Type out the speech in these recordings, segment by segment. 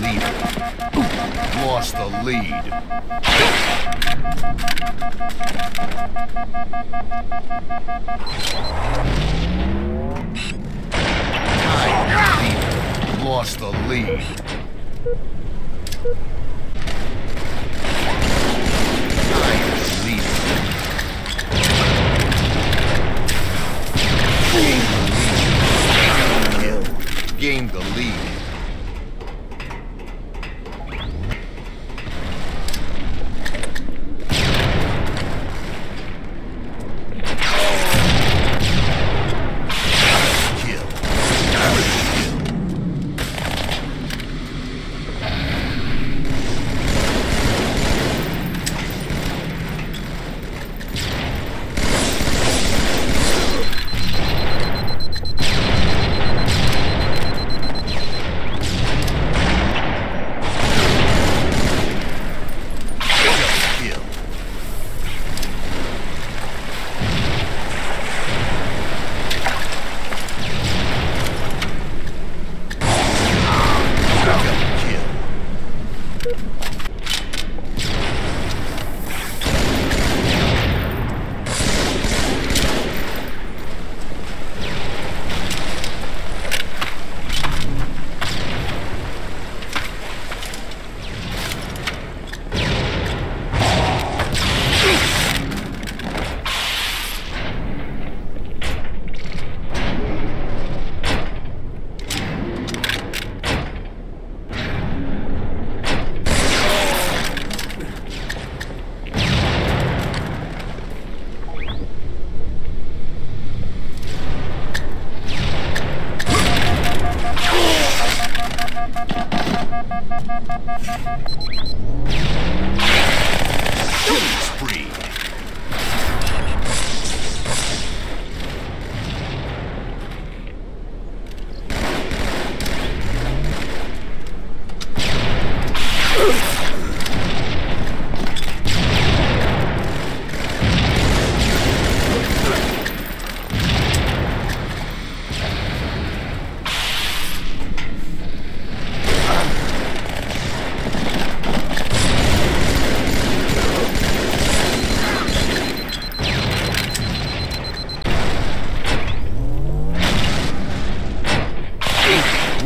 Lead. I lost the lead. I am the leader. Gained the lead. Kill.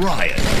riot.